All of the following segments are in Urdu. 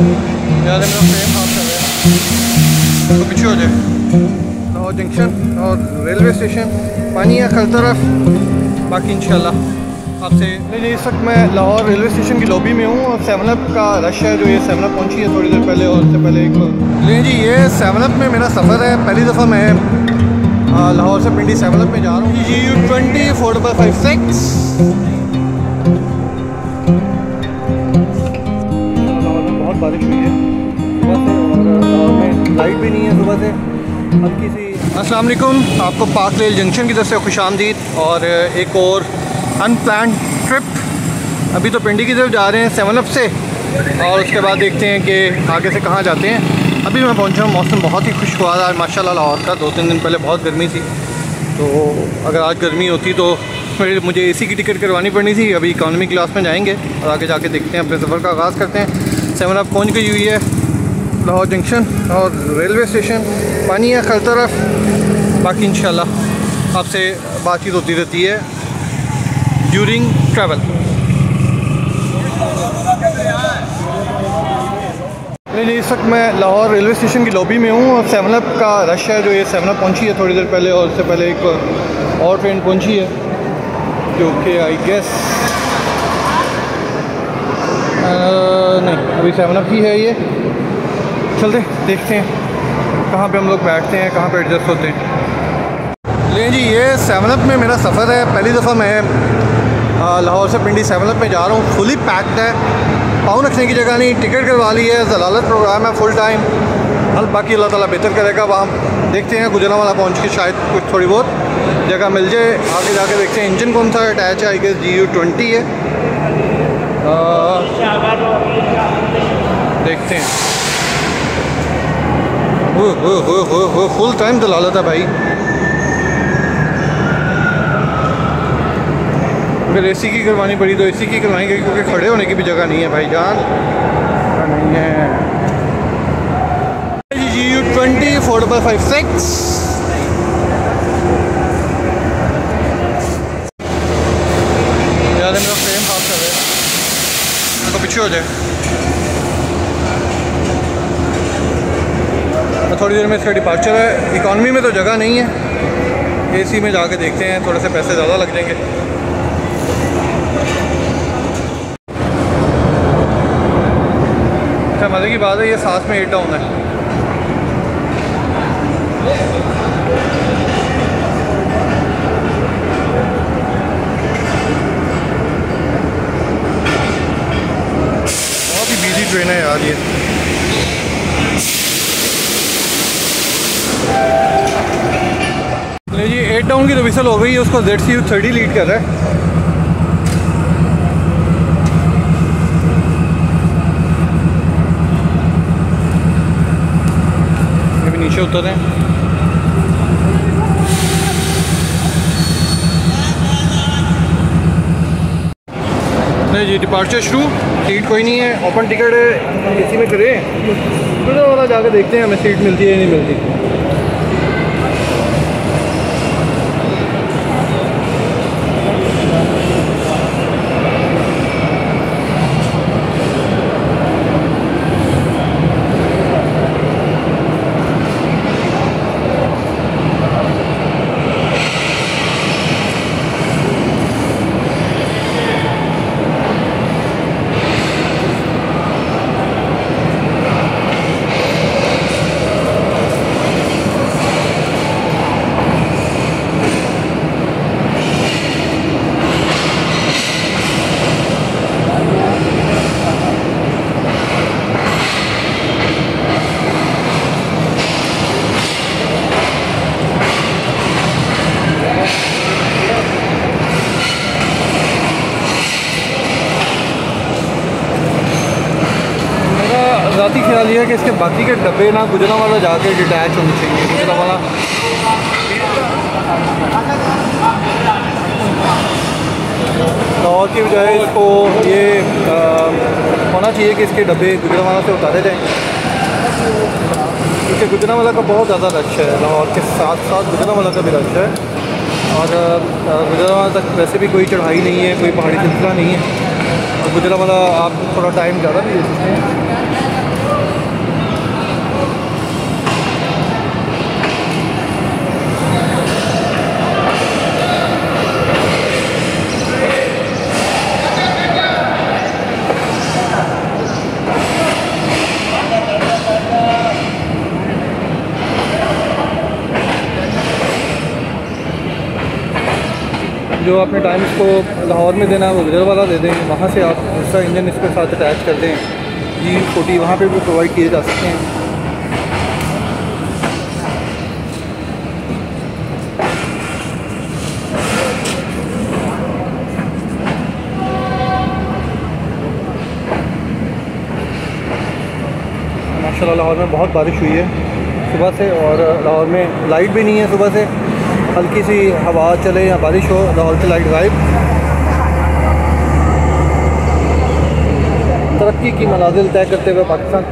ہے تو پیچھے ہو جائے لاہور جنکشن اور ریلوے اسٹیشن پانی ہے ہر طرف باقی انشاءاللہ آپ سے نہیں نہیں اس وقت میں لاہور ریلوے اسٹیشن کی لوبی میں ہوں اور سیون اپ کا رش ہے جو یہ سیون اپ پہنچی ہے تھوڑی دیر پہلے اور اس سے پہلے ایک نہیں جی یہ سیون اپ میں میرا سفر ہے پہلی دفعہ میں لاہور سے پنڈی سیون اپ میں جا رہا ہوں G U twenty four double five six light بھی نہیں ہے، صبح سے۔ ہلکی سی۔ السلام علیکم، آپ کو پاک لیل جنکشن کی طرف سے خوش آمدید۔ اور ایک اور ان پلانڈ ٹرپ ابھی تو پنڈی کی طرف جا رہے ہیں سیون اپ سے۔ اور اس کے بعد دیکھتے ہیں کہ آگے سے کہاں جاتے ہیں۔ ابھی میں پہنچا ہوں، موسم بہت ہی خوشگوار ہے۔ ماشاء اللہ لاہور کا دو تین دن پہلے بہت گرمی تھی۔ تو اگر آج گرمی ہوتی تو پھر مجھے اے سی کی ٹکٹ کروانی پڑنی تھی۔ ابھی اکانومی کلاس میں جائیں گے اور آگے جا کے دیکھتے ہیں، اپنے سفر کا آغاز کرتے ہیں۔ سیون اپ پہنچ گئی ہوئی ہے۔ لاہور جنکشن اور ریلوے اسٹیشن، پانی ہے ہر طرف۔ باقی انشاءاللہ آپ سے بات چیت ہوتی رہتی ہے۔ ڈیورنگ ٹریول نہیں نہیں، اس وقت میں لاہور ریلوے اسٹیشن کی لوبی میں ہوں اور سیون اپ کا رش ہے جو یہ سیون اپ پہنچی ہے تھوڑی دیر پہلے اور اس سے پہلے ایک اور ٹرین پہنچی ہے۔ جو کہ آئی گیس نہیں، ابھی سیون اپ ہی ہے یہ۔ چلتے دیکھتے ہیں کہاں پہ ہم لوگ بیٹھتے ہیں، کہاں پہ ایڈجسٹ ہوتے ہیں۔ لیں جی یہ سیون اپ میں میرا سفر ہے۔ پہلی دفعہ میں لاہور سے پنڈی سیون اپ میں جا رہا ہوں۔ فلی پیکڈ ہے۔ پاؤں رکھنے کی جگہ نہیں ٹکٹ کروا لی ہے۔ ضلالت پروگرام ہے فل ٹائم حل باقی اللہ تعالیٰ بہتر کرے گا۔ وہاں دیکھتے ہیں گجرا والا پہنچ کے شاید کچھ تھوڑی بہت جگہ مل جائے۔ آگے جا کے دیکھتے ہیں انجن کون سا اٹیچ ہے I guess G U twenty ہے دیکھتے ہیں۔ فل ٹائم دلالت ہے بھائی۔ اگر اے سی کی کروانی پڑی تو اے سی کی کروائیں گے کیونکہ کھڑے ہونے کی بھی جگہ نہیں ہے بھائی جان۔ نہیں ہے۔ G U twenty four double five six یار میرا فریم کر رہے ہیں تو پیچھے ہو جائے۔ تھوڑی دیر میں اس کا ڈپارچر ہے۔ اکانومی میں تو جگہ نہیں ہے۔ اے سی میں جا کے دیکھتے ہیں، تھوڑے سے پیسے زیادہ لگ جائیں گے۔ اچھا مزے کی بات ہے، یہ ساتھ میں ایٹ ڈاؤن ہے۔ بہت ہی بیزی ٹرین ہے یار یہ۔ جی ایٹ ڈاؤن کی تو وسل ہو گئی ہے، اس کو Z C U thirty lead کر رہا ہے۔ نیچے اتر ہیں۔ نہیں جی ڈپارچر شروع۔ سیٹ کوئی نہیں ہے۔ اوپن ٹکٹ ہے۔ اے سی میں کرے تھوڑا والا جا کے دیکھتے ہیں، ہمیں سیٹ ملتی ہے یا نہیں ملتی۔ ذاتی خیال یہ ہے کہ اس کے باقی کے ڈبے نا گجرا والا جا کے ڈیٹیچ ہونے چاہیے گجرا والا۔ لاہور کی بجائے اس کو یہ ہونا چاہیے کہ اس کے ڈبے گجرا والا سے اتارے جائیں۔ کیونکہ گجرا والا کا بہت زیادہ رش ہے، لاہور کے ساتھ ساتھ گجرا والا کا بھی رش ہے۔ اور گجرا والا تک ویسے بھی کوئی چڑھائی نہیں ہے، کوئی پہاڑی سلسلہ نہیں ہے۔ گجرا والا آپ تھوڑا ٹائم زیادہ بھی دے سکتے ہیں۔ جو اپنے ٹائم اس کو لاہور میں دینا ہے، وہ گجر والا دے دیں۔ وہاں سے آپ اس کا انجن اس کے ساتھ اٹیچ کر دیں۔ جی فوٹی وہاں پہ بھی پرووائڈ کیے جا سکتے ہیں۔ ماشاء اللہ لاہور میں بہت بارش ہوئی ہے۔ صبح سے اور لاہور میں لائٹ بھی نہیں ہے صبح سے۔ ہلکی سی ہوا چلے یا بارش ہو لاہور کی لائٹ غائب ترقی کی منازل طے کرتے ہوئے پاکستان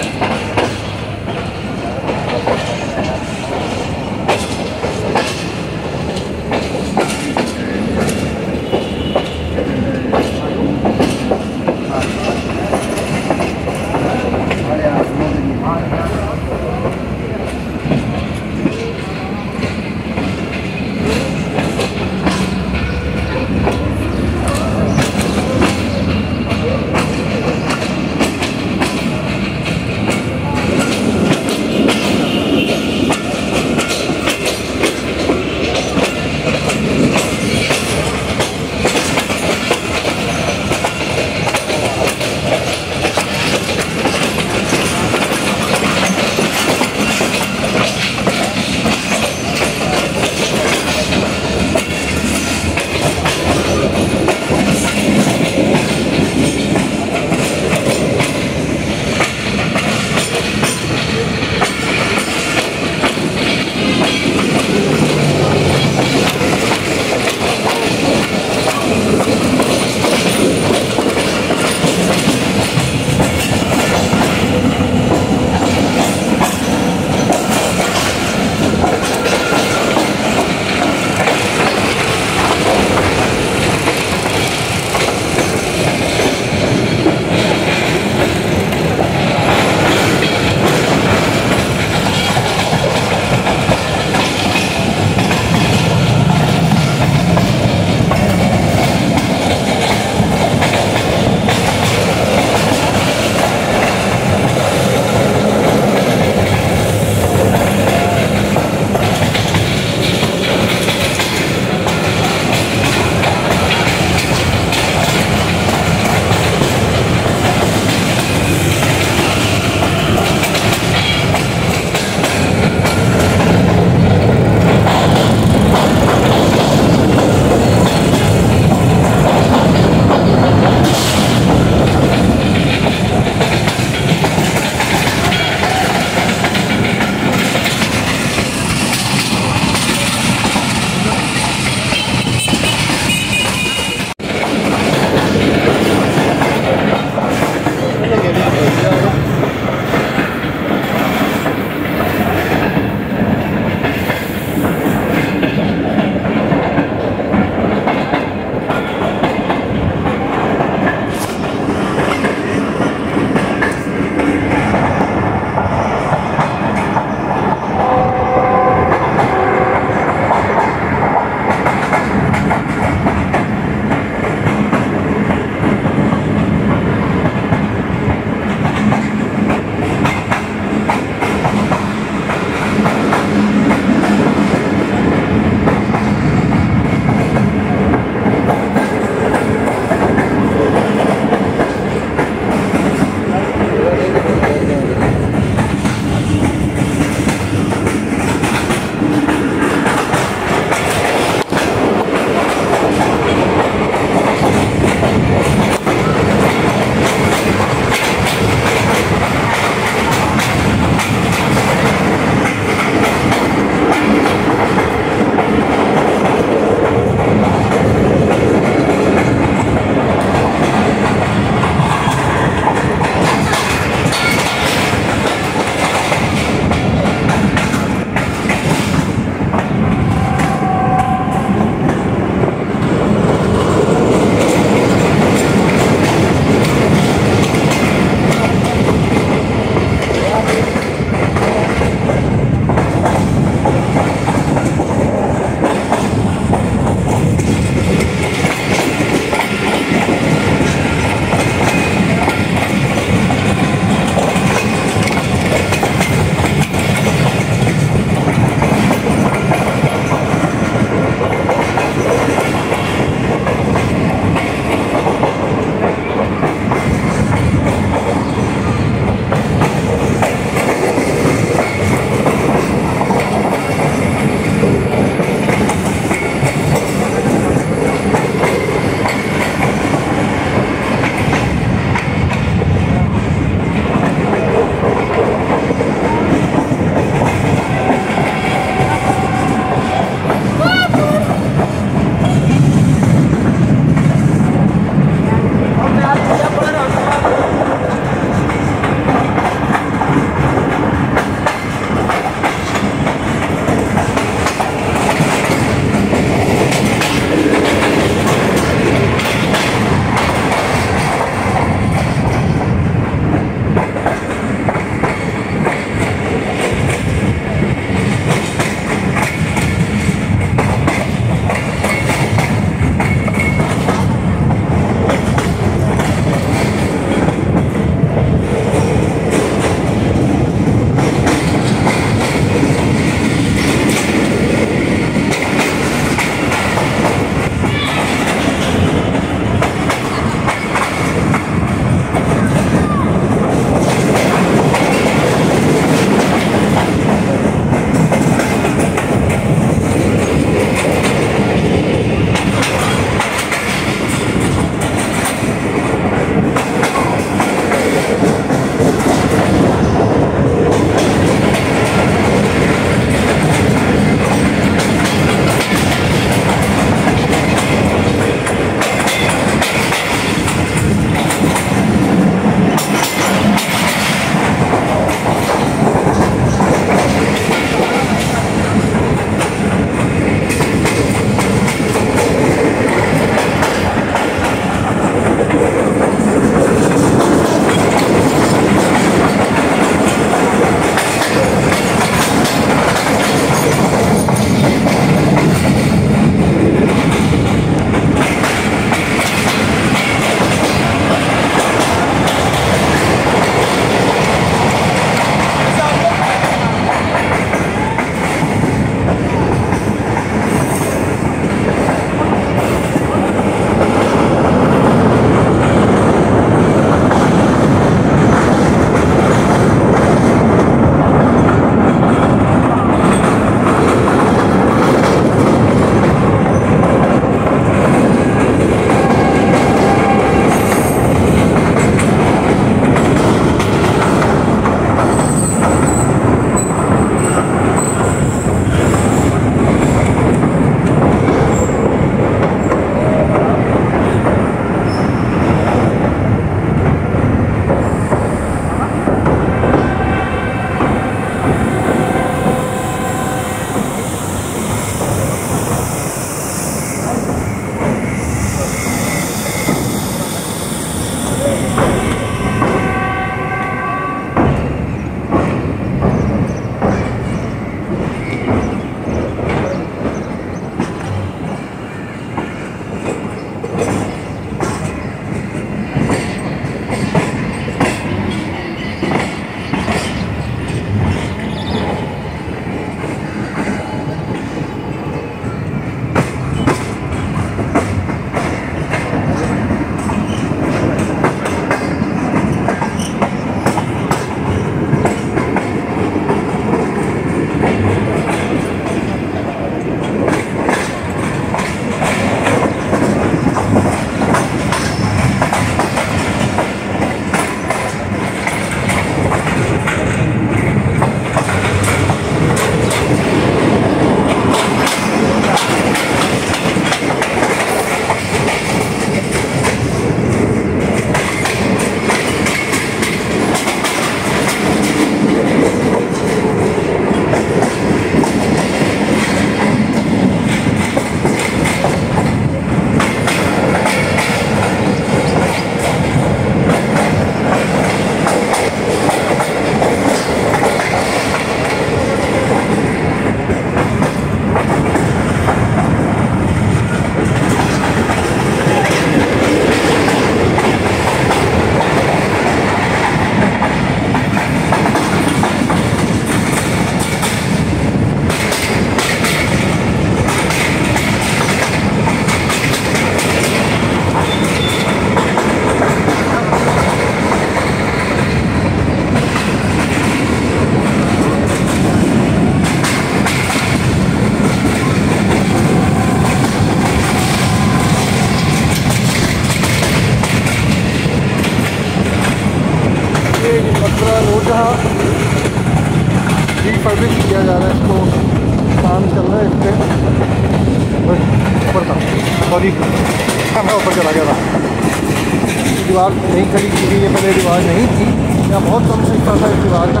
نہیں کری کیونکہ یہ پہلے رواج نہیں تھی۔ یا بہت کم سے تھا رواج تھا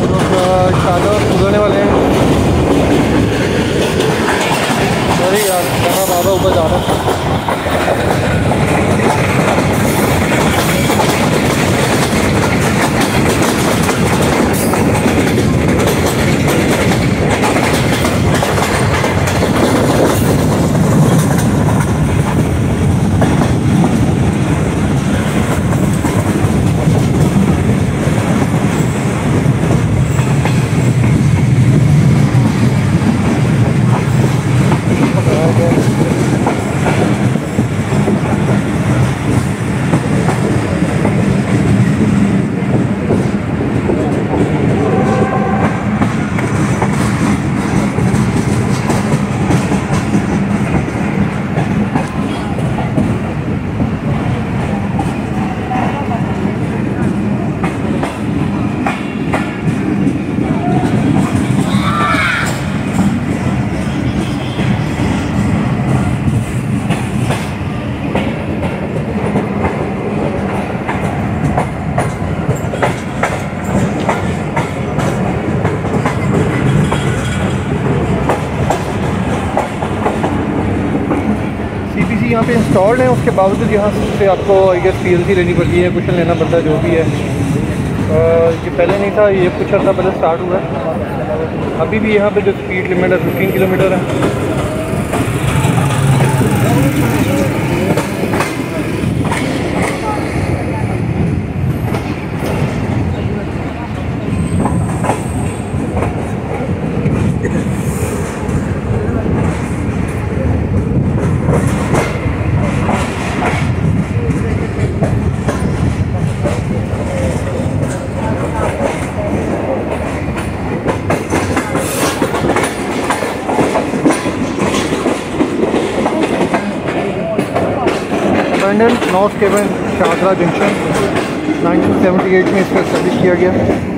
کا لوگ چادر گزرنے والے ہیں سوری یار کہاں بابا اوپر جا رہا سی پی سی یہاں پہ انسٹالڈ ہیں، اس کے باوجود یہاں سے آپ کو I guess P L C لینی پڑتی ہے کشن لینا پڑتا ہے، جو بھی ہے۔ یہ پہلے نہیں تھا، یہ کچھ عرصہ پہلے اسٹارٹ ہوا ہے۔ ابھی بھی یہاں پہ جو اسپیڈ لمٹ ہے ففٹین کلو میٹر ہے۔ لنڈن نارتھ کیون Shahdara junction nineteen seventy eight میں اس کا اسٹیبلش کیا گیا۔